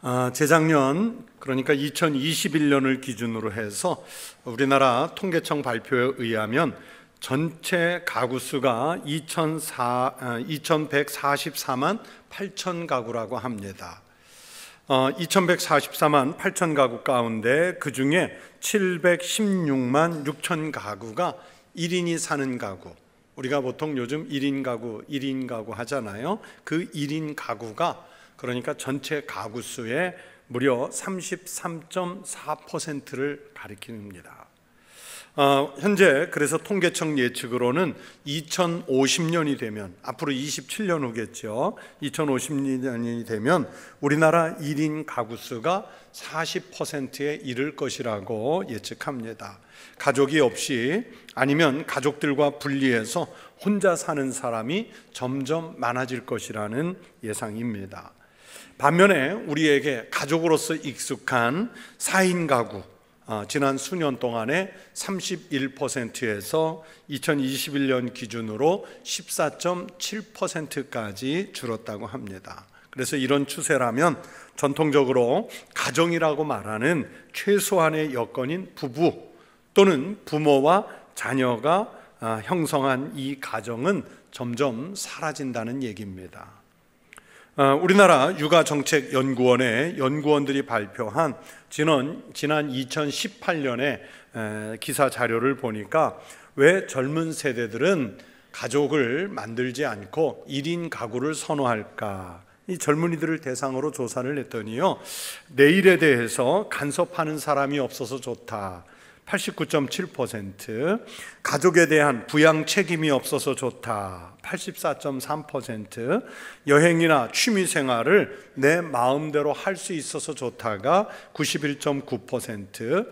아, 재작년 그러니까 2021년을 기준으로 해서 우리나라 통계청 발표에 의하면 전체 가구 수가 2,144만 8천 가구라고 합니다. 어, 2,144만 8천 가구 가운데 그 중에 716만 6천 가구가 1인이 사는 가구. 우리가 보통 요즘 1인 가구, 1인 가구 하잖아요. 그 1인 가구가 그러니까 전체 가구 수의 무려 33.4%를 가리킵니다. 어, 현재 그래서 통계청 예측으로는 2050년이 되면 앞으로 27년 후겠죠. 2050년이 되면 우리나라 1인 가구 수가 40%에 이를 것이라고 예측합니다. 가족이 없이 아니면 가족들과 분리해서 혼자 사는 사람이 점점 많아질 것이라는 예상입니다. 반면에 우리에게 가족으로서 익숙한 4인 가구, 어, 지난 수년 동안에 31%에서 2021년 기준으로 14.7%까지 줄었다고 합니다. 그래서 이런 추세라면 전통적으로 가정이라고 말하는 최소한의 여건인 부부 또는 부모와 자녀가 아, 형성한 이 가정은 점점 사라진다는 얘기입니다. 어, 우리나라 육아정책연구원의 연구원들이 발표한 지난, 지난 2018년에 기사 자료를 보니까 왜 젊은 세대들은 가족을 만들지 않고 1인 가구를 선호할까? 이 젊은이들을 대상으로 조사를 했더니요. 내일에 대해서 간섭하는 사람이 없어서 좋다. 89.7%, 가족에 대한 부양 책임이 없어서 좋다. 84.3%, 여행이나 취미 생활을 내 마음대로 할 수 있어서 좋다가 91.9%,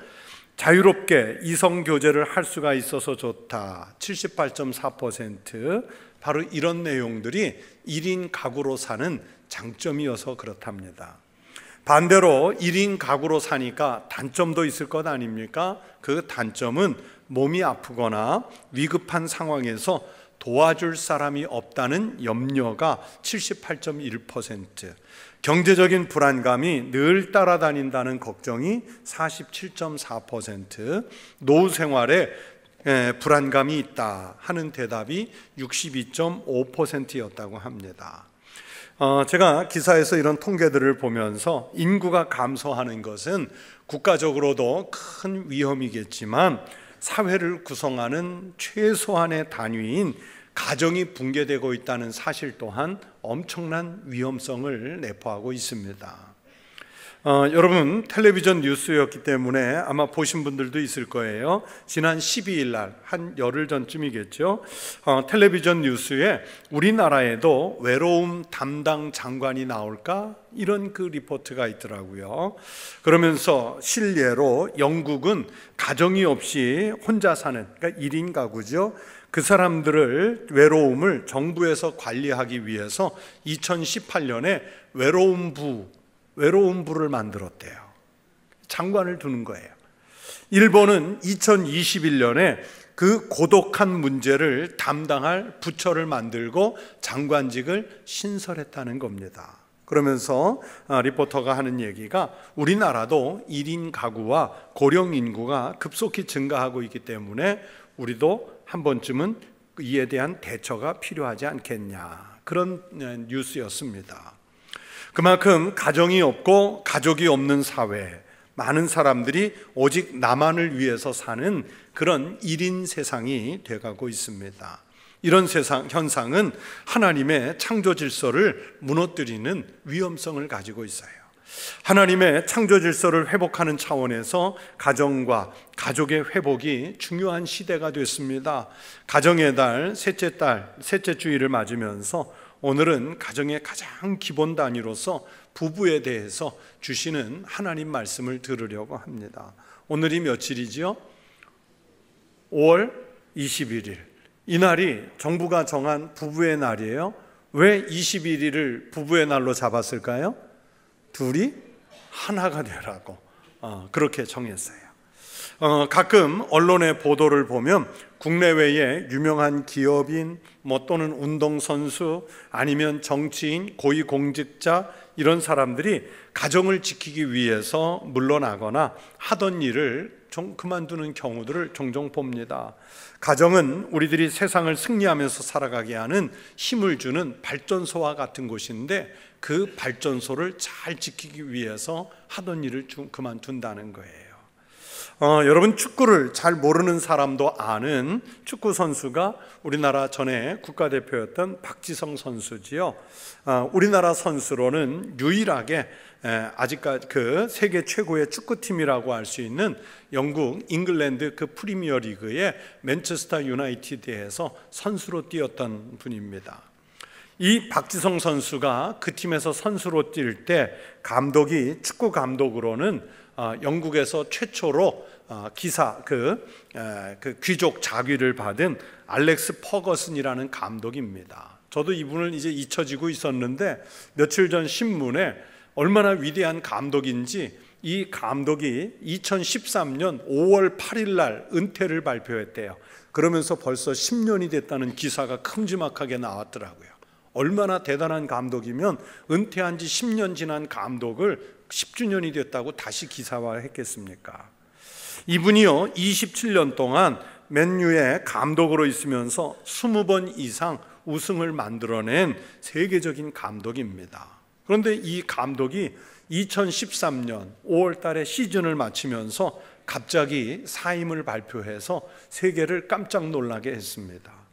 자유롭게 이성 교제를 할 수가 있어서 좋다. 78.4%. 바로 이런 내용들이 1인 가구로 사는 장점이어서 그렇답니다. 반대로 1인 가구로 사니까 단점도 있을 것 아닙니까? 그 단점은 몸이 아프거나 위급한 상황에서 도와줄 사람이 없다는 염려가 78.1%, 경제적인 불안감이 늘 따라다닌다는 걱정이 47.4%, 노후 생활에 불안감이 있다 하는 대답이 62.5%였다고 합니다. 어, 제가 기사에서 이런 통계들을 보면서 인구가 감소하는 것은 국가적으로도 큰 위험이겠지만 사회를 구성하는 최소한의 단위인 가정이 붕괴되고 있다는 사실 또한 엄청난 위험성을 내포하고 있습니다. 어, 여러분 텔레비전 뉴스였기 때문에 아마 보신 분들도 있을 거예요. 지난 12일 날 한 열흘 전쯤이겠죠. 어, 텔레비전 뉴스에 우리나라에도 외로움 담당 장관이 나올까 이런 그 리포트가 있더라고요. 그러면서 실례로 영국은 가정이 없이 혼자 사는 그러니까 1인 가구죠. 그 사람들을 외로움을 정부에서 관리하기 위해서 2018년에 외로움부 외로운 부를 만들었대요. 장관을 두는 거예요. 일본은 2021년에 그 고독한 문제를 담당할 부처를 만들고 장관직을 신설했다는 겁니다. 그러면서 아, 리포터가 하는 얘기가 우리나라도 1인 가구와 고령 인구가 급속히 증가하고 있기 때문에 우리도 한 번쯤은 이에 대한 대처가 필요하지 않겠냐. 그런 뉴스였습니다. 그만큼 가정이 없고 가족이 없는 사회, 많은 사람들이 오직 나만을 위해서 사는 그런 1인 세상이 돼가고 있습니다. 이런 세상 현상은 하나님의 창조 질서를 무너뜨리는 위험성을 가지고 있어요. 하나님의 창조 질서를 회복하는 차원에서 가정과 가족의 회복이 중요한 시대가 됐습니다. 가정의 달, 셋째 달, 셋째 주일을 맞으면서 오늘은 가정의 가장 기본 단위로서 부부에 대해서 주시는 하나님 말씀을 들으려고 합니다. 오늘이 며칠이지요? 5월 21일. 이 날이 정부가 정한 부부의 날이에요. 왜 21일을 부부의 날로 잡았을까요? 둘이 하나가 되라고 어, 그렇게 정했어요. 어, 가끔 언론의 보도를 보면 국내외에 유명한 기업인 뭐 또는 운동선수 아니면 정치인 고위공직자 이런 사람들이 가정을 지키기 위해서 물러나거나 하던 일을 좀 그만두는 경우들을 종종 봅니다. 가정은 우리들이 세상을 승리하면서 살아가게 하는 힘을 주는 발전소와 같은 곳인데 그 발전소를 잘 지키기 위해서 하던 일을 그만둔다는 거예요. 어, 여러분 축구를 잘 모르는 사람도 아는 축구 선수가 우리나라 전에 국가대표였던 박지성 선수지요. 어, 우리나라 선수로는 유일하게 에, 아직까지 그 세계 최고의 축구팀이라고 할 수 있는 영국 잉글랜드 그 프리미어 리그의 맨체스터 유나이티드에서 선수로 뛰었던 분입니다. 이 박지성 선수가 그 팀에서 선수로 뛸 때 감독이 축구 감독으로는 어, 영국에서 최초로 어, 기사 그, 그 귀족 자귀를 받은 알렉스 퍼거슨이라는 감독입니다. 저도 이분을 이제 잊혀지고 있었는데 며칠 전 신문에 얼마나 위대한 감독인지 이 감독이 2013년 5월 8일 날 은퇴를 발표했대요. 그러면서 벌써 10년이 됐다는 기사가 큼지막하게 나왔더라고요. 얼마나 대단한 감독이면 은퇴한 지 10년 지난 감독을 10주년이 됐다고 다시 기사화했겠습니까? 이분이요 27년 동안 맨유의 감독으로 있으면서 20번 이상 우승을 만들어낸 세계적인 감독입니다. 그런데 이 감독이 2013년 5월 달에 시즌을 마치면서 갑자기 사임을 발표해서 세계를 깜짝 놀라게 했습니다.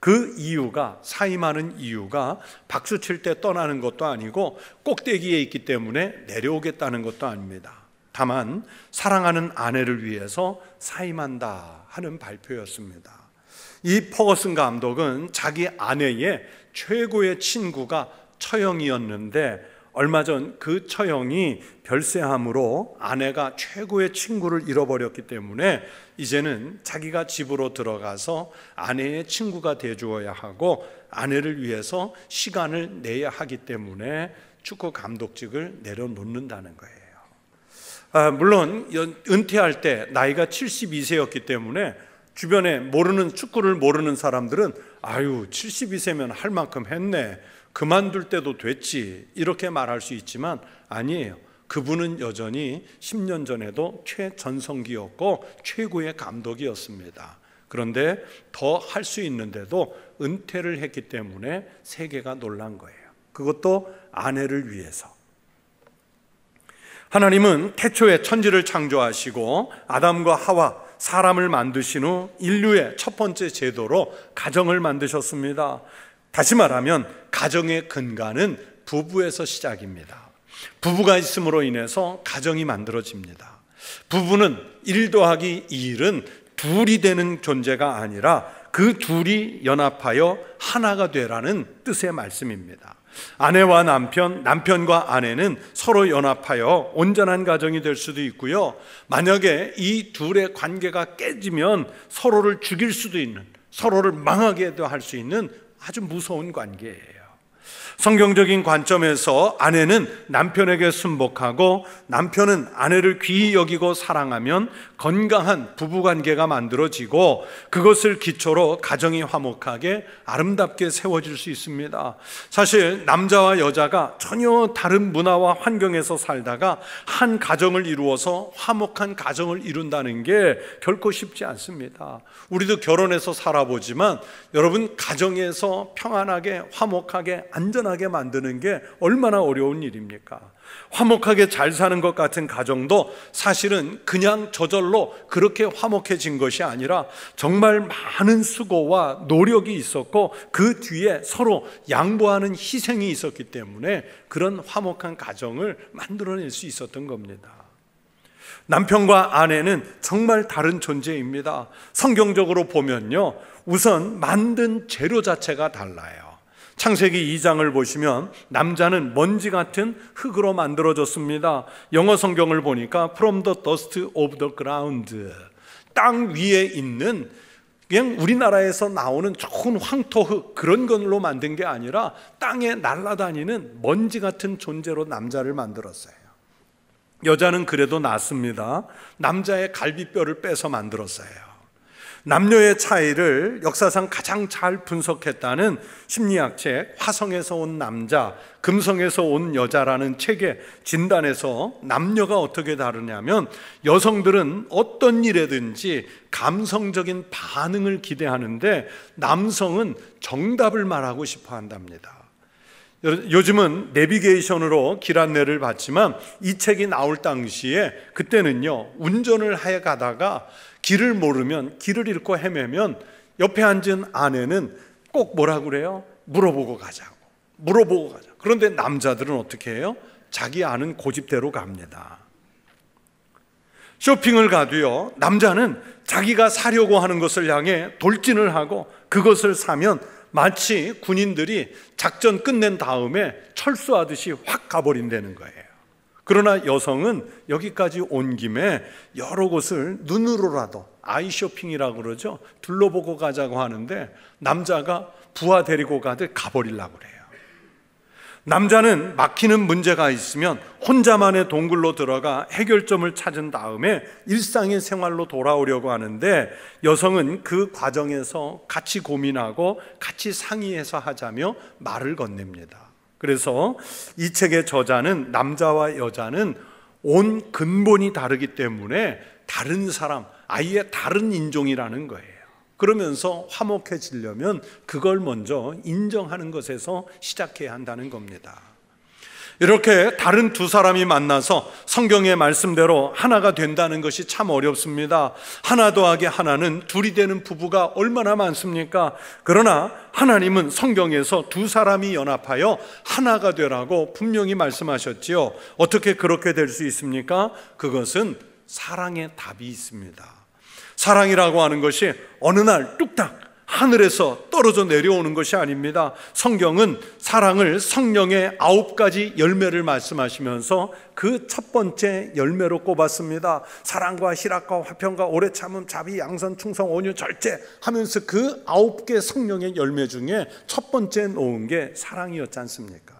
그 이유가 사임하는 이유가 박수 칠 때 떠나는 것도 아니고 꼭대기에 있기 때문에 내려오겠다는 것도 아닙니다. 다만 사랑하는 아내를 위해서 사임한다 하는 발표였습니다. 이 퍼거슨 감독은 자기 아내의 최고의 친구가 처형이었는데 얼마 전 그 처형이 별세함으로 아내가 최고의 친구를 잃어버렸기 때문에 이제는 자기가 집으로 들어가서 아내의 친구가 되주어야 하고 아내를 위해서 시간을 내야 하기 때문에 축구 감독직을 내려놓는다는 거예요. 아, 물론 은퇴할 때 나이가 72세였기 때문에 주변에 모르는 축구를 모르는 사람들은 아유 72세면 할 만큼 했네 그만둘 때도 됐지 이렇게 말할 수 있지만 아니에요. 그분은 여전히 10년 전에도 최전성기였고 최고의 감독이었습니다. 그런데 더 할 수 있는데도 은퇴를 했기 때문에 세계가 놀란 거예요. 그것도 아내를 위해서. 하나님은 태초에 천지를 창조하시고 아담과 하와 사람을 만드신 후 인류의 첫 번째 제도로 가정을 만드셨습니다. 다시 말하면 가정의 근간은 부부에서 시작입니다. 부부가 있음으로 인해서 가정이 만들어집니다. 부부는 1 더하기 2은 둘이 되는 존재가 아니라 그 둘이 연합하여 하나가 되라는 뜻의 말씀입니다. 아내와 남편, 남편과 아내는 서로 연합하여 온전한 가정이 될 수도 있고요. 만약에 이 둘의 관계가 깨지면 서로를 죽일 수도 있는, 서로를 망하게도 할 수 있는 아주 무서운 관계예요. 성경적인 관점에서 아내는 남편에게 순복하고 남편은 아내를 귀히 여기고 사랑하면 건강한 부부 관계가 만들어지고 그것을 기초로 가정이 화목하게 아름답게 세워질 수 있습니다. 사실 남자와 여자가 전혀 다른 문화와 환경에서 살다가 한 가정을 이루어서 화목한 가정을 이룬다는 게 결코 쉽지 않습니다. 우리도 결혼해서 살아보지만 여러분 가정에서 평안하게 화목하게 안전하게 화목하게 만드는 게 얼마나 어려운 일입니까? 화목하게 잘 사는 것 같은 가정도 사실은 그냥 저절로 그렇게 화목해진 것이 아니라 정말 많은 수고와 노력이 있었고 그 뒤에 서로 양보하는 희생이 있었기 때문에 그런 화목한 가정을 만들어낼 수 있었던 겁니다. 남편과 아내는 정말 다른 존재입니다. 성경적으로 보면요. 우선 만든 재료 자체가 달라요. 창세기 2장을 보시면 남자는 먼지 같은 흙으로 만들어졌습니다. 영어 성경을 보니까 from the dust of the ground. 땅 위에 있는 그냥 우리나라에서 나오는 좋은 황토흙 그런 걸로 만든 게 아니라 땅에 날아다니는 먼지 같은 존재로 남자를 만들었어요. 여자는 그래도 낫습니다. 남자의 갈비뼈를 빼서 만들었어요. 남녀의 차이를 역사상 가장 잘 분석했다는 심리학 책 화성에서 온 남자, 금성에서 온 여자라는 책의 진단에서 남녀가 어떻게 다르냐면 여성들은 어떤 일에든지 감성적인 반응을 기대하는데 남성은 정답을 말하고 싶어 한답니다. 요즘은 내비게이션으로 길 안내를 받지만 이 책이 나올 당시에 그때는요 운전을 해 가다가 길을 모르면 길을 잃고 헤매면 옆에 앉은 아내는 꼭 뭐라 그래요? 물어보고 가자고 물어보고 가자. 그런데 남자들은 어떻게 해요? 자기 아는 고집대로 갑니다. 쇼핑을 가도요 남자는 자기가 사려고 하는 것을 향해 돌진을 하고 그것을 사면 마치 군인들이 작전 끝낸 다음에 철수하듯이 확 가버린다는 거예요. 그러나 여성은 여기까지 온 김에 여러 곳을 눈으로라도 아이 쇼핑이라고 그러죠. 둘러보고 가자고 하는데 남자가 부하 데리고 가듯 가버리려고 그래요. 남자는 막히는 문제가 있으면 혼자만의 동굴로 들어가 해결점을 찾은 다음에 일상의 생활로 돌아오려고 하는데 여성은 그 과정에서 같이 고민하고 같이 상의해서 하자며 말을 건넵니다. 그래서 이 책의 저자는 남자와 여자는 온 근본이 다르기 때문에 다른 사람, 아예 다른 인종이라는 거예요. 그러면서 화목해지려면 그걸 먼저 인정하는 것에서 시작해야 한다는 겁니다. 이렇게 다른 두 사람이 만나서 성경의 말씀대로 하나가 된다는 것이 참 어렵습니다. 하나 더하기 하나는 둘이 되는 부부가 얼마나 많습니까? 그러나 하나님은 성경에서 두 사람이 연합하여 하나가 되라고 분명히 말씀하셨지요. 어떻게 그렇게 될 수 있습니까? 그것은 사랑의 답이 있습니다. 사랑이라고 하는 것이 어느 날 뚝딱 하늘에서 떨어져 내려오는 것이 아닙니다. 성경은 사랑을 성령의 아홉 가지 열매를 말씀하시면서 그 첫 번째 열매로 꼽았습니다. 사랑과 희락과 화평과 오래 참음, 자비, 양선, 충성, 온유, 절제 하면서 그 아홉 개 성령의 열매 중에 첫 번째 놓은 게 사랑이었지 않습니까?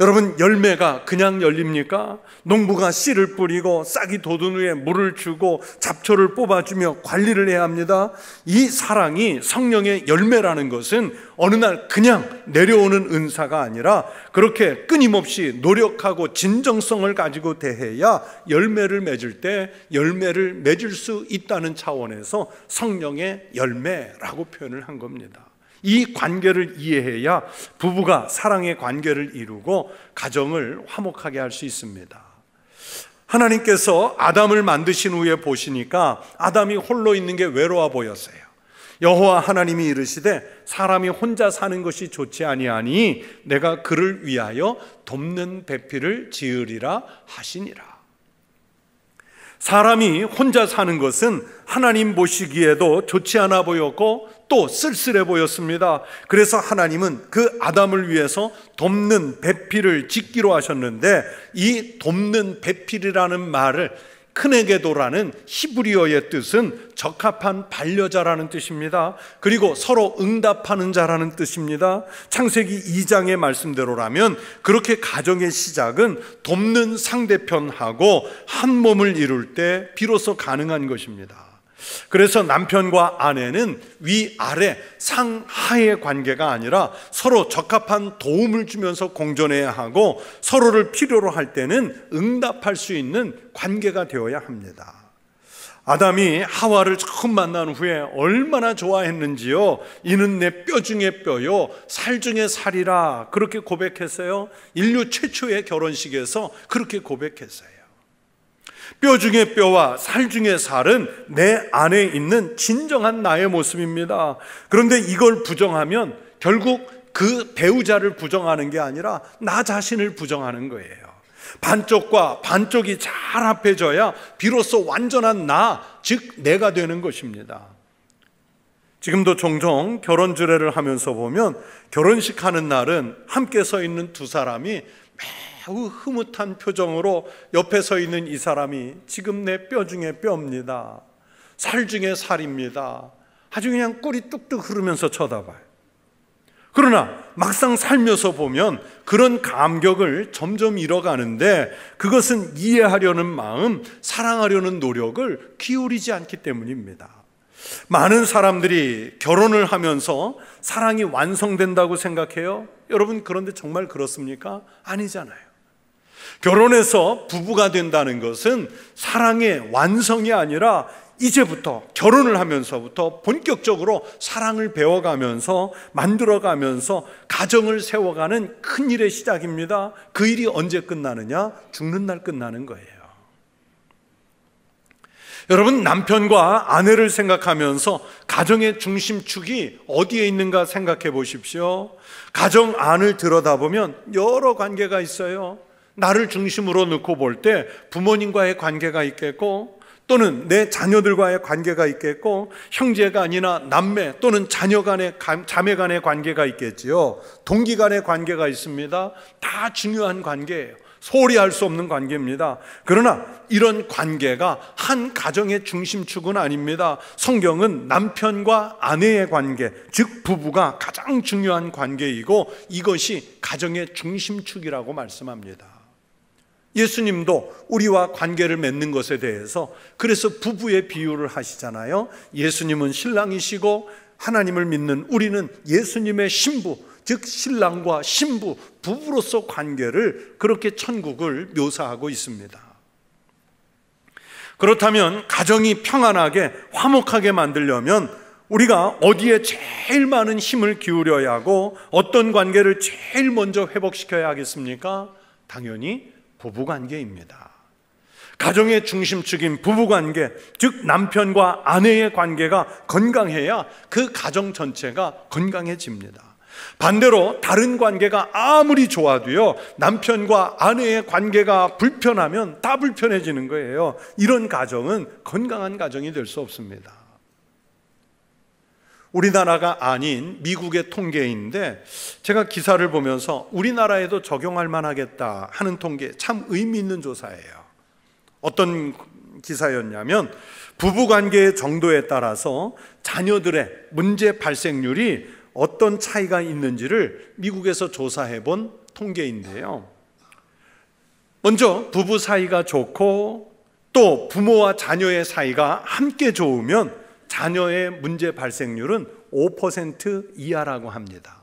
여러분 열매가 그냥 열립니까? 농부가 씨를 뿌리고 싹이 돋은 후에 물을 주고 잡초를 뽑아주며 관리를 해야 합니다. 이 사랑이 성령의 열매라는 것은 어느 날 그냥 내려오는 은사가 아니라 그렇게 끊임없이 노력하고 진정성을 가지고 대해야 열매를 맺을 때 열매를 맺을 수 있다는 차원에서 성령의 열매라고 표현을 한 겁니다. 이 관계를 이해해야 부부가 사랑의 관계를 이루고 가정을 화목하게 할 수 있습니다. 하나님께서 아담을 만드신 후에 보시니까 아담이 홀로 있는 게 외로워 보였어요. 여호와 하나님이 이르시되 사람이 혼자 사는 것이 좋지 아니하니 내가 그를 위하여 돕는 배필을 지으리라 하시니라. 사람이 혼자 사는 것은 하나님 보시기에도 좋지 않아 보였고 또 쓸쓸해 보였습니다. 그래서 하나님은 그 아담을 위해서 돕는 배필을 짓기로 하셨는데 이 돕는 배필이라는 말을 크네게도라는 히브리어의 뜻은 적합한 반려자라는 뜻입니다. 그리고 서로 응답하는 자라는 뜻입니다. 창세기 2장의 말씀대로라면 그렇게 가정의 시작은 돕는 상대편하고 한 몸을 이룰 때 비로소 가능한 것입니다. 그래서 남편과 아내는 위아래 상하의 관계가 아니라 서로 적합한 도움을 주면서 공존해야 하고 서로를 필요로 할 때는 응답할 수 있는 관계가 되어야 합니다. 아담이 하와를 처음 만난 후에 얼마나 좋아했는지요. 이는 내 뼈 중에 뼈요, 살 중에 살이라. 그렇게 고백했어요. 인류 최초의 결혼식에서 그렇게 고백했어요. 뼈 중에 뼈와 살 중에 살은 내 안에 있는 진정한 나의 모습입니다. 그런데 이걸 부정하면 결국 그 배우자를 부정하는 게 아니라 나 자신을 부정하는 거예요. 반쪽과 반쪽이 잘 합해져야 비로소 완전한 나, 즉 내가 되는 것입니다. 지금도 종종 결혼 주례를 하면서 보면 결혼식 하는 날은 함께 서 있는 두 사람이 매우 흐뭇한 표정으로 옆에 서 있는 이 사람이 지금 내 뼈 중에 뼈입니다. 살 중에 살입니다. 아주 그냥 꿀이 뚝뚝 흐르면서 쳐다봐요. 그러나 막상 살면서 보면 그런 감격을 점점 잃어가는데 그것은 이해하려는 마음, 사랑하려는 노력을 기울이지 않기 때문입니다. 많은 사람들이 결혼을 하면서 사랑이 완성된다고 생각해요. 여러분, 그런데 정말 그렇습니까? 아니잖아요. 결혼해서 부부가 된다는 것은 사랑의 완성이 아니라 이제부터 결혼을 하면서부터 본격적으로 사랑을 배워가면서 만들어가면서 가정을 세워가는 큰 일의 시작입니다. 그 일이 언제 끝나느냐? 죽는 날 끝나는 거예요. 여러분, 남편과 아내를 생각하면서 가정의 중심축이 어디에 있는가 생각해 보십시오. 가정 안을 들여다보면 여러 관계가 있어요. 나를 중심으로 놓고 볼 때 부모님과의 관계가 있겠고, 또는 내 자녀들과의 관계가 있겠고, 형제가 아니라 남매 또는 자녀 간의, 자매 간의 관계가 있겠지요. 동기 간의 관계가 있습니다. 다 중요한 관계예요. 소홀히 할 수 없는 관계입니다. 그러나 이런 관계가 한 가정의 중심축은 아닙니다. 성경은 남편과 아내의 관계, 즉 부부가 가장 중요한 관계이고 이것이 가정의 중심축이라고 말씀합니다. 예수님도 우리와 관계를 맺는 것에 대해서 그래서 부부의 비유를 하시잖아요. 예수님은 신랑이시고 하나님을 믿는 우리는 예수님의 신부, 즉 신랑과 신부, 부부로서 관계를 그렇게 천국을 묘사하고 있습니다. 그렇다면 가정이 평안하게 화목하게 만들려면 우리가 어디에 제일 많은 힘을 기울여야 하고 어떤 관계를 제일 먼저 회복시켜야 하겠습니까? 당연히 부부 관계입니다. 가정의 중심축인 부부 관계, 즉 남편과 아내의 관계가 건강해야 그 가정 전체가 건강해집니다. 반대로 다른 관계가 아무리 좋아도요, 남편과 아내의 관계가 불편하면 다 불편해지는 거예요. 이런 가정은 건강한 가정이 될 수 없습니다. 우리나라가 아닌 미국의 통계인데 제가 기사를 보면서 우리나라에도 적용할 만하겠다 하는 통계 참 의미 있는 조사예요. 어떤 기사였냐면 부부 관계의 정도에 따라서 자녀들의 문제 발생률이 어떤 차이가 있는지를 미국에서 조사해 본 통계인데요. 먼저 부부 사이가 좋고 또 부모와 자녀의 사이가 함께 좋으면 자녀의 문제 발생률은 5% 이하라고 합니다.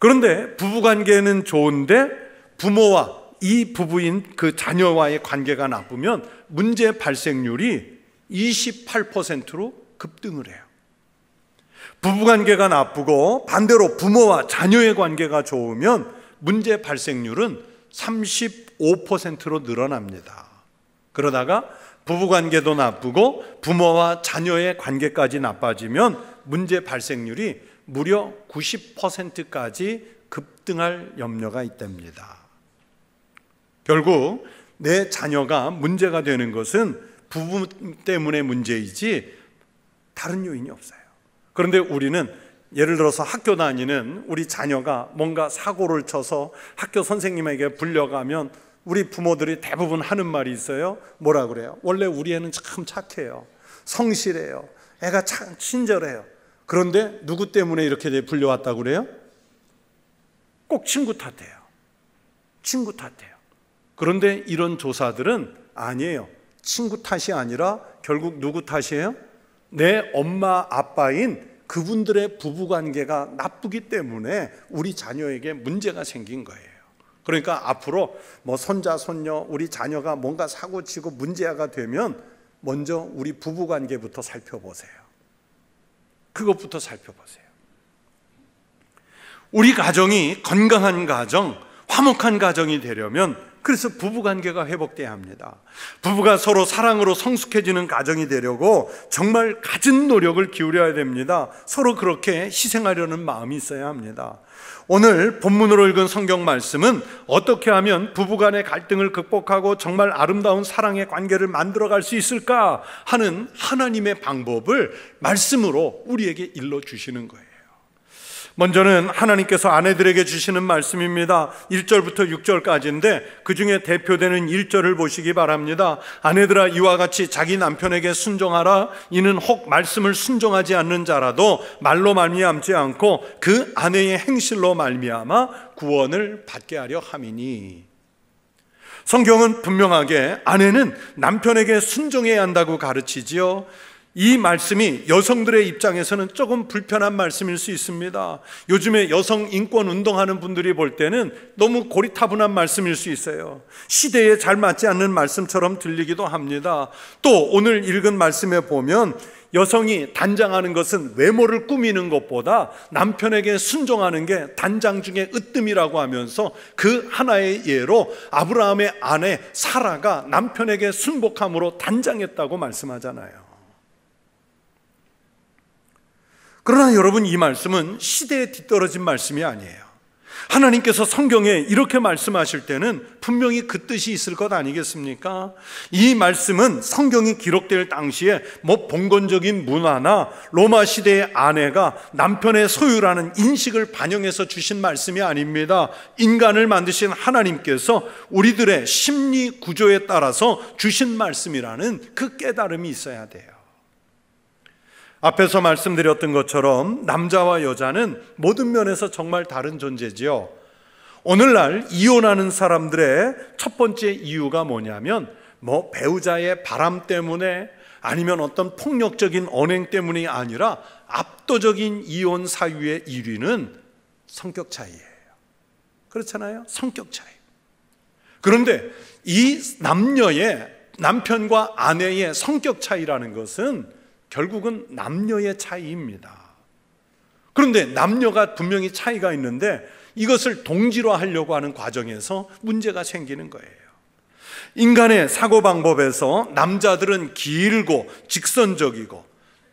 그런데 부부 관계는 좋은데 부모와 이 부부인 그 자녀와의 관계가 나쁘면 문제 발생률이 28%로 급등을 해요. 부부 관계가 나쁘고 반대로 부모와 자녀의 관계가 좋으면 문제 발생률은 35%로 늘어납니다. 그러다가 부부 관계도 나쁘고 부모와 자녀의 관계까지 나빠지면 문제 발생률이 무려 90%까지 급등할 염려가 있답니다. 결국 내 자녀가 문제가 되는 것은 부부 때문에 문제이지 다른 요인이 없어요. 그런데 우리는 예를 들어서 학교 다니는 우리 자녀가 뭔가 사고를 쳐서 학교 선생님에게 불려가면 우리 부모들이 대부분 하는 말이 있어요. 뭐라 그래요? 원래 우리 애는 참 착해요. 성실해요. 애가 참 친절해요. 그런데 누구 때문에 이렇게 불려왔다고 그래요? 꼭 친구 탓해요. 친구 탓해요. 그런데 이런 조사들은 아니에요. 친구 탓이 아니라 결국 누구 탓이에요? 내 엄마 아빠인 그분들의 부부 관계가 나쁘기 때문에 우리 자녀에게 문제가 생긴 거예요. 그러니까 앞으로 뭐 손자 손녀 우리 자녀가 뭔가 사고 치고 문제가 되면 먼저 우리 부부 관계부터 살펴보세요. 그것부터 살펴보세요. 우리 가정이 건강한 가정, 화목한 가정이 되려면 그래서 부부 관계가 회복돼야 합니다. 부부가 서로 사랑으로 성숙해지는 가정이 되려고 정말 갖은 노력을 기울여야 됩니다. 서로 그렇게 희생하려는 마음이 있어야 합니다. 오늘 본문으로 읽은 성경 말씀은 어떻게 하면 부부 간의 갈등을 극복하고 정말 아름다운 사랑의 관계를 만들어 갈 수 있을까 하는 하나님의 방법을 말씀으로 우리에게 일러 주시는 거예요. 먼저는 하나님께서 아내들에게 주시는 말씀입니다. 1절부터 6절까지인데 그 중에 대표되는 1절을 보시기 바랍니다. 아내들아 이와 같이 자기 남편에게 순종하라. 이는 혹 말씀을 순종하지 않는 자라도 말로 말미암지 않고 그 아내의 행실로 말미암아 구원을 받게 하려 함이니. 성경은 분명하게 아내는 남편에게 순종해야 한다고 가르치지요. 이 말씀이 여성들의 입장에서는 조금 불편한 말씀일 수 있습니다. 요즘에 여성 인권 운동하는 분들이 볼 때는 너무 고리타분한 말씀일 수 있어요. 시대에 잘 맞지 않는 말씀처럼 들리기도 합니다. 또 오늘 읽은 말씀에 보면 여성이 단장하는 것은 외모를 꾸미는 것보다 남편에게 순종하는 게 단장 중에 으뜸이라고 하면서 그 하나의 예로 아브라함의 아내 사라가 남편에게 순복함으로 단장했다고 말씀하잖아요. 그러나 여러분 이 말씀은 시대에 뒤떨어진 말씀이 아니에요. 하나님께서 성경에 이렇게 말씀하실 때는 분명히 그 뜻이 있을 것 아니겠습니까? 이 말씀은 성경이 기록될 당시에 뭐 봉건적인 문화나 로마 시대의 아내가 남편의 소유라는 인식을 반영해서 주신 말씀이 아닙니다. 인간을 만드신 하나님께서 우리들의 심리 구조에 따라서 주신 말씀이라는 그 깨달음이 있어야 돼요. 앞에서 말씀드렸던 것처럼 남자와 여자는 모든 면에서 정말 다른 존재지요. 오늘날 이혼하는 사람들의 첫 번째 이유가 뭐냐면 뭐 배우자의 바람 때문에 아니면 어떤 폭력적인 언행 때문이 아니라 압도적인 이혼 사유의 1위는 성격 차이예요. 그렇잖아요? 성격 차이. 그런데 이 남녀의 남편과 아내의 성격 차이라는 것은 결국은 남녀의 차이입니다. 그런데 남녀가 분명히 차이가 있는데 이것을 동질화 하려고 하는 과정에서 문제가 생기는 거예요. 인간의 사고 방법에서 남자들은 길고 직선적이고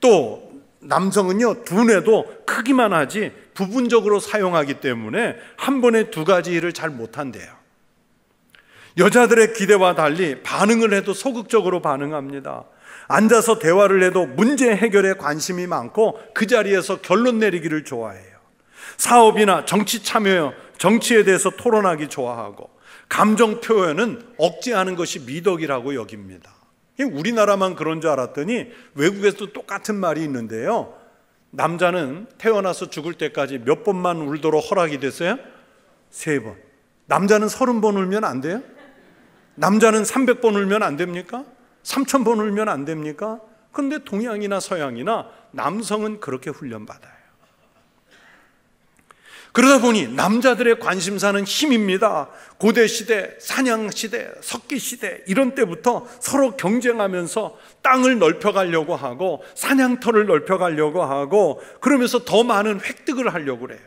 또 남성은요, 두뇌도 크기만 하지 부분적으로 사용하기 때문에 한 번에 두 가지 일을 잘 못한대요. 여자들의 기대와 달리 반응을 해도 소극적으로 반응합니다. 앉아서 대화를 해도 문제 해결에 관심이 많고 그 자리에서 결론 내리기를 좋아해요. 사업이나 정치 참여, 정치에 대해서 토론하기 좋아하고 감정 표현은 억제하는 것이 미덕이라고 여깁니다. 우리나라만 그런 줄 알았더니 외국에서도 똑같은 말이 있는데요. 남자는 태어나서 죽을 때까지 몇 번만 울도록 허락이 됐어요? 세 번. 남자는 서른 번 울면 안 돼요? 남자는 300번 울면 안 됩니까? 3천 번 울면 안 됩니까? 그런데 동양이나 서양이나 남성은 그렇게 훈련받아요. 그러다 보니 남자들의 관심사는 힘입니다. 고대 시대, 사냥 시대, 석기 시대 이런 때부터 서로 경쟁하면서 땅을 넓혀가려고 하고 사냥터를 넓혀가려고 하고 그러면서 더 많은 획득을 하려고 그래요.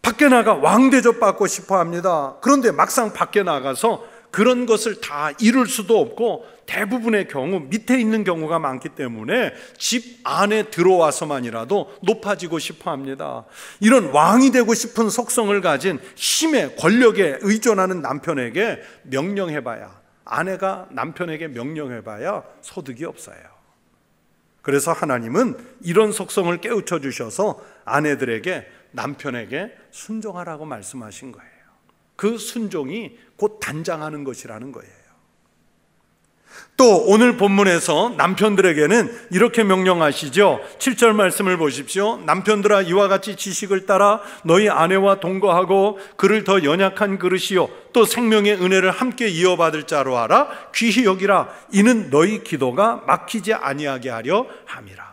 밖에 나가 왕 대접 받고 싶어 합니다. 그런데 막상 밖에 나가서 그런 것을 다 이룰 수도 없고 대부분의 경우 밑에 있는 경우가 많기 때문에 집 안에 들어와서만이라도 높아지고 싶어 합니다. 이런 왕이 되고 싶은 속성을 가진 힘의 권력에 의존하는 남편에게 명령해봐야 아내가 남편에게 명령해봐야 소득이 없어요. 그래서 하나님은 이런 속성을 깨우쳐 주셔서 아내들에게 남편에게 순종하라고 말씀하신 거예요. 그 순종이 곧 단장하는 것이라는 거예요. 또 오늘 본문에서 남편들에게는 이렇게 명령하시죠. 7절 말씀을 보십시오. 남편들아 이와 같이 지식을 따라 너희 아내와 동거하고 그를 더 연약한 그릇이요 또 생명의 은혜를 함께 이어받을 자로 하라 귀히 여기라 이는 너희 기도가 막히지 아니하게 하려 함이라.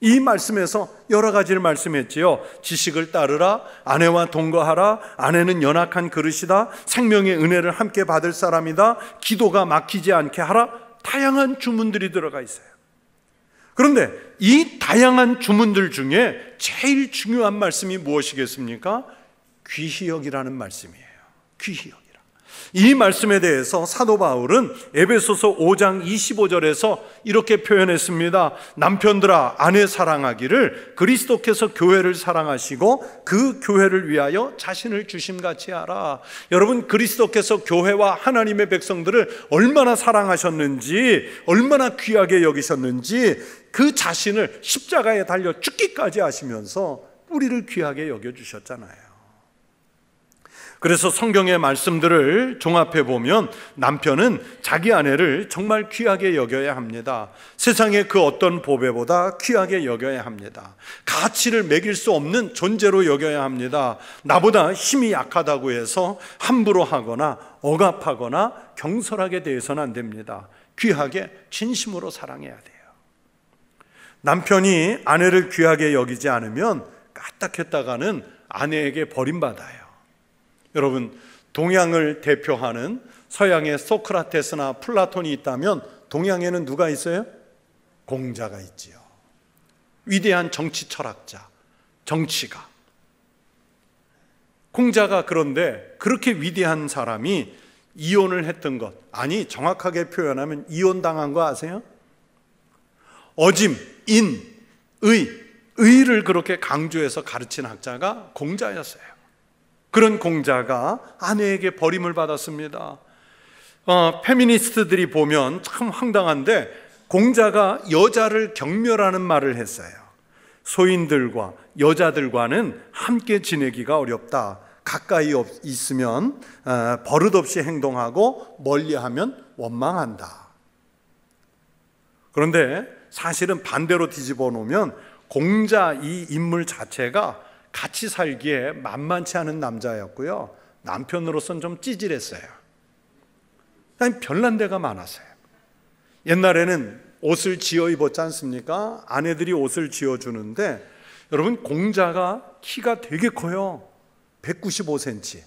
이 말씀에서 여러 가지를 말씀했지요. 지식을 따르라, 아내와 동거하라, 아내는 연약한 그릇이다, 생명의 은혜를 함께 받을 사람이다, 기도가 막히지 않게 하라. 다양한 주문들이 들어가 있어요. 그런데 이 다양한 주문들 중에 제일 중요한 말씀이 무엇이겠습니까? 귀히 여기라는 말씀이에요. 여기. 이 말씀에 대해서 사도 바울은 에베소서 5장 25절에서 이렇게 표현했습니다. 남편들아 아내 사랑하기를 그리스도께서 교회를 사랑하시고 그 교회를 위하여 자신을 주심같이 하라. 여러분 그리스도께서 교회와 하나님의 백성들을 얼마나 사랑하셨는지 얼마나 귀하게 여기셨는지 그 자신을 십자가에 달려 죽기까지 하시면서 우리를 귀하게 여겨 주셨잖아요. 그래서 성경의 말씀들을 종합해 보면 남편은 자기 아내를 정말 귀하게 여겨야 합니다. 세상의 그 어떤 보배보다 귀하게 여겨야 합니다. 가치를 매길 수 없는 존재로 여겨야 합니다. 나보다 힘이 약하다고 해서 함부로 하거나 억압하거나 경솔하게 대해서는 안 됩니다. 귀하게 진심으로 사랑해야 돼요. 남편이 아내를 귀하게 여기지 않으면 까딱했다가는 아내에게 버림받아요. 여러분, 동양을 대표하는 서양의 소크라테스나 플라톤이 있다면 동양에는 누가 있어요? 공자가 있지요. 위대한 정치 철학자, 정치가. 공자가 그런데 그렇게 위대한 사람이 이혼을 했던 것, 아니, 정확하게 표현하면 이혼당한 거 아세요? 어짐, 인, 의, 의를 그렇게 강조해서 가르친 학자가 공자였어요. 그런 공자가 아내에게 버림을 받았습니다. 어, 페미니스트들이 보면 참 황당한데 공자가 여자를 경멸하는 말을 했어요. 소인들과 여자들과는 함께 지내기가 어렵다. 가까이 있으면 어, 버릇없이 행동하고 멀리하면 원망한다. 그런데 사실은 반대로 뒤집어 놓으면 공자 이 인물 자체가 같이 살기에 만만치 않은 남자였고요. 남편으로서는 좀 찌질했어요. 별난 데가 많았어요. 옛날에는 옷을 지어 입었지 않습니까? 아내들이 옷을 지어 주는데 여러분 공자가 키가 되게 커요. 195cm.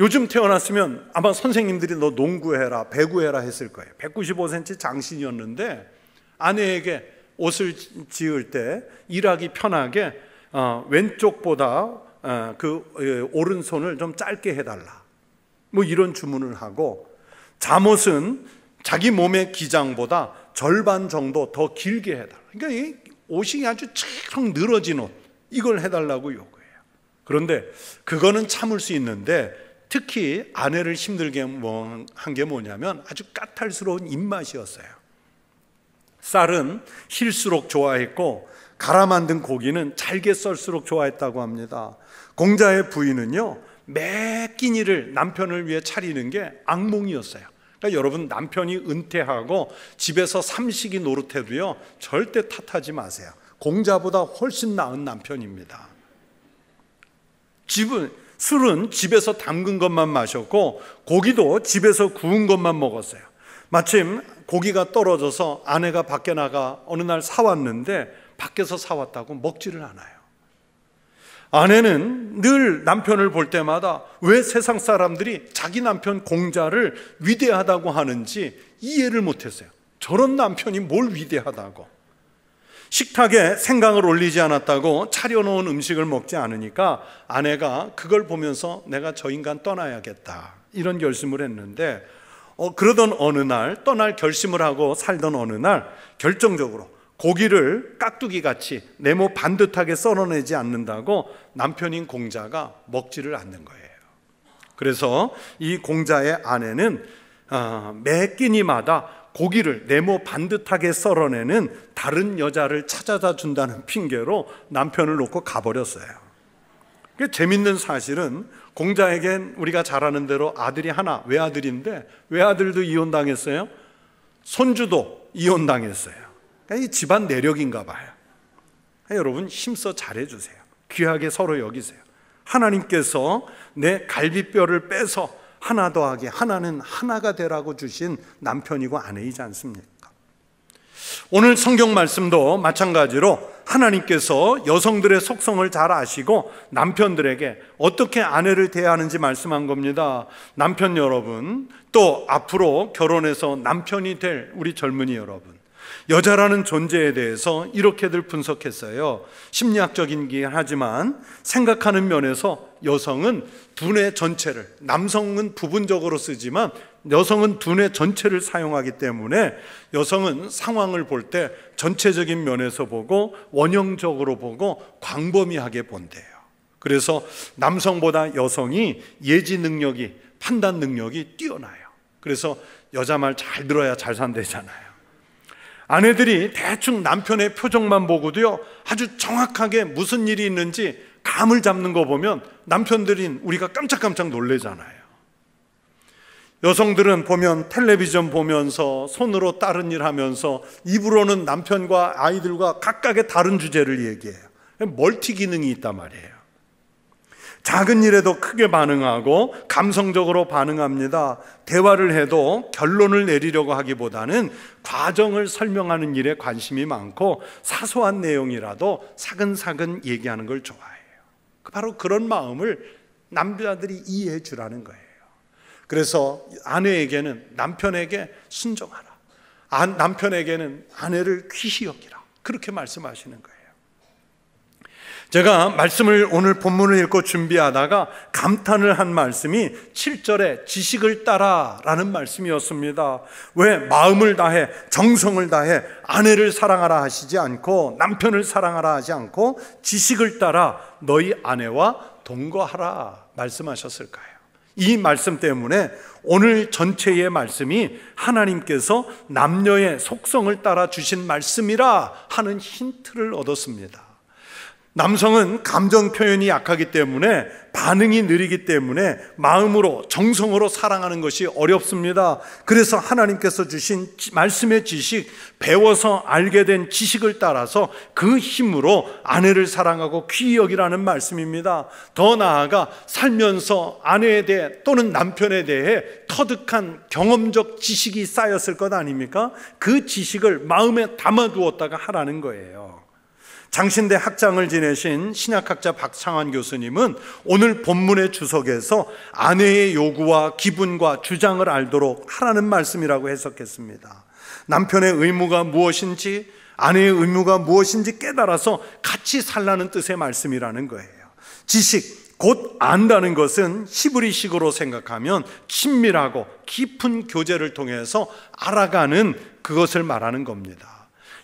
요즘 태어났으면 아마 선생님들이 너 농구해라, 배구해라 했을 거예요. 195cm 장신이었는데 아내에게 옷을 지을 때 일하기 편하게 어, 왼쪽보다 어, 그 예, 오른손을 좀 짧게 해달라. 뭐 이런 주문을 하고 잠옷은 자기 몸의 기장보다 절반 정도 더 길게 해달라. 그러니까 이 옷이 아주 쭉 늘어진 옷 이걸 해달라고 요구해요. 그런데 그거는 참을 수 있는데 특히 아내를 힘들게 뭐한게 뭐냐면 아주 까탈스러운 입맛이었어요. 쌀은 힐수록 좋아했고 갈아 만든 고기는 잘게 썰수록 좋아했다고 합니다. 공자의 부인은요 매 끼니를 남편을 위해 차리는 게 악몽이었어요. 그러니까 여러분 남편이 은퇴하고 집에서 삼식이 노릇해도요 절대 탓하지 마세요. 공자보다 훨씬 나은 남편입니다. 집은 술은 집에서 담근 것만 마셨고 고기도 집에서 구운 것만 먹었어요. 마침 고기가 떨어져서 아내가 밖에 나가 어느 날 사왔는데 밖에서 사왔다고 먹지를 않아요. 아내는 늘 남편을 볼 때마다 왜 세상 사람들이 자기 남편 공자를 위대하다고 하는지 이해를 못했어요. 저런 남편이 뭘 위대하다고. 식탁에 생강을 올리지 않았다고 차려놓은 음식을 먹지 않으니까 아내가 그걸 보면서 내가 저 인간 떠나야겠다. 이런 결심을 했는데 어, 그러던 어느 날 떠날 결심을 하고 살던 어느 날 결정적으로 고기를 깍두기 같이 네모 반듯하게 썰어내지 않는다고 남편인 공자가 먹지를 않는 거예요. 그래서 이 공자의 아내는 어, 매 끼니마다 고기를 네모 반듯하게 썰어내는 다른 여자를 찾아다 준다는 핑계로 남편을 놓고 가버렸어요. 재밌는 사실은 공자에겐 우리가 잘 아는 대로 아들이 하나, 외아들인데 외아들도 이혼당했어요. 손주도 이혼당했어요. 이 집안 내력인가 봐요. 여러분 힘써 잘해주세요. 귀하게 서로 여기세요. 하나님께서 내 갈비뼈를 빼서 하나 더하게 하나는 하나가 되라고 주신 남편이고 아내이지 않습니까? 오늘 성경 말씀도 마찬가지로 하나님께서 여성들의 속성을 잘 아시고 남편들에게 어떻게 아내를 대하는지 말씀한 겁니다. 남편 여러분, 또 앞으로 결혼해서 남편이 될 우리 젊은이 여러분. 여자라는 존재에 대해서 이렇게들 분석했어요. 심리학적이긴 하지만 생각하는 면에서 여성은 두뇌 전체를, 남성은 부분적으로 쓰지만 여성은 두뇌 전체를 사용하기 때문에 여성은 상황을 볼 때 전체적인 면에서 보고 원형적으로 보고 광범위하게 본대요. 그래서 남성보다 여성이 예지 능력이, 판단 능력이 뛰어나요. 그래서 여자 말 잘 들어야 잘 산대잖아요. 아내들이 대충 남편의 표정만 보고도요, 아주 정확하게 무슨 일이 있는지 감을 잡는 거 보면 남편들인 우리가 깜짝깜짝 놀래잖아요. 여성들은 보면 텔레비전 보면서 손으로 다른 일 하면서 입으로는 남편과 아이들과 각각의 다른 주제를 얘기해요. 멀티 기능이 있단 말이에요. 작은 일에도 크게 반응하고 감성적으로 반응합니다. 대화를 해도 결론을 내리려고 하기보다는 과정을 설명하는 일에 관심이 많고 사소한 내용이라도 사근사근 얘기하는 걸 좋아해요. 바로 그런 마음을 남자들이 이해해 주라는 거예요. 그래서 아내에게는 남편에게 순종하라. 남편에게는 아내를 귀히 여기라. 그렇게 말씀하시는 거예요. 제가 말씀을 오늘 본문을 읽고 준비하다가 감탄을 한 말씀이 7절에 지식을 따라 라는 말씀이었습니다. 왜 마음을 다해 정성을 다해 아내를 사랑하라 하시지 않고 남편을 사랑하라 하지 않고 지식을 따라 너희 아내와 동거하라 말씀하셨을까요? 이 말씀 때문에 오늘 전체의 말씀이 하나님께서 남녀의 속성을 따라 주신 말씀이라 하는 힌트를 얻었습니다. 남성은 감정 표현이 약하기 때문에 반응이 느리기 때문에 마음으로 정성으로 사랑하는 것이 어렵습니다. 그래서 하나님께서 주신 말씀의 지식, 배워서 알게 된 지식을 따라서 그 힘으로 아내를 사랑하고 귀히 여기라는 말씀입니다. 더 나아가 살면서 아내에 대해 또는 남편에 대해 터득한 경험적 지식이 쌓였을 것 아닙니까? 그 지식을 마음에 담아두었다가 하라는 거예요. 장신대 학장을 지내신 신약학자 박창환 교수님은 오늘 본문의 주석에서 아내의 요구와 기분과 주장을 알도록 하라는 말씀이라고 해석했습니다. 남편의 의무가 무엇인지 아내의 의무가 무엇인지 깨달아서 같이 살라는 뜻의 말씀이라는 거예요. 지식, 곧 안다는 것은 히브리식으로 생각하면 친밀하고 깊은 교제를 통해서 알아가는 그것을 말하는 겁니다.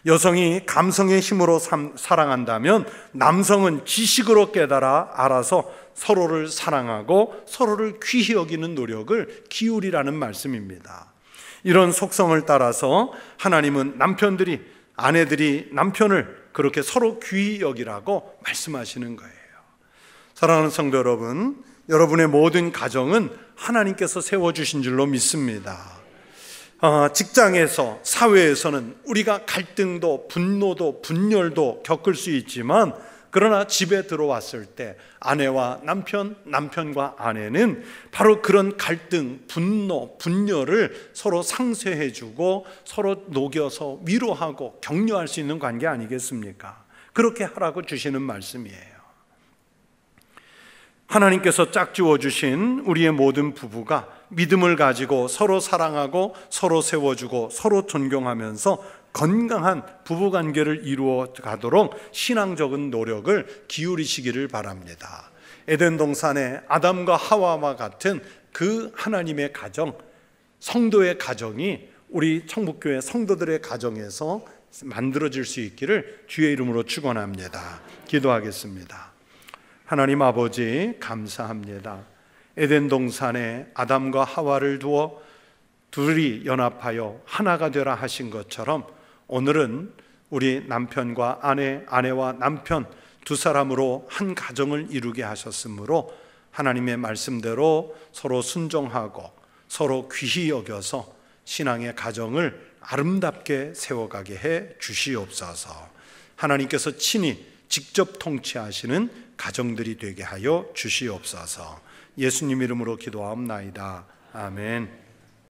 여성이 감성의 힘으로 사랑한다면 남성은 지식으로 깨달아 알아서 서로를 사랑하고 서로를 귀히 여기는 노력을 기울이라는 말씀입니다. 이런 속성을 따라서 하나님은 남편들이 아내들이 남편을 그렇게 서로 귀히 여기라고 말씀하시는 거예요. 사랑하는 성도 여러분, 여러분의 모든 가정은 하나님께서 세워 주신 줄로 믿습니다. 어, 직장에서 사회에서는 우리가 갈등도 분노도 분열도 겪을 수 있지만 그러나 집에 들어왔을 때 아내와 남편, 남편과 아내는 바로 그런 갈등, 분노, 분열을 서로 상쇄해주고 서로 녹여서 위로하고 격려할 수 있는 관계 아니겠습니까? 그렇게 하라고 주시는 말씀이에요. 하나님께서 짝지워 주신 우리의 모든 부부가 믿음을 가지고 서로 사랑하고 서로 세워주고 서로 존경하면서 건강한 부부 관계를 이루어 가도록 신앙적인 노력을 기울이시기를 바랍니다. 에덴 동산의 아담과 하와와 같은 그 하나님의 가정, 성도의 가정이 우리 청북교회 성도들의 가정에서 만들어질 수 있기를 주의 이름으로 축원합니다. 기도하겠습니다. 하나님 아버지 감사합니다. 에덴 동산에 아담과 하와를 두어 둘이 연합하여 하나가 되라 하신 것처럼 오늘은 우리 남편과 아내, 아내와 남편 두 사람으로 한 가정을 이루게 하셨으므로 하나님의 말씀대로 서로 순종하고 서로 귀히 여겨서 신앙의 가정을 아름답게 세워가게 해 주시옵소서. 하나님께서 친히 직접 통치하시는 가정들이 되게 하여 주시옵소서. 예수님 이름으로 기도하옵나이다. 아멘.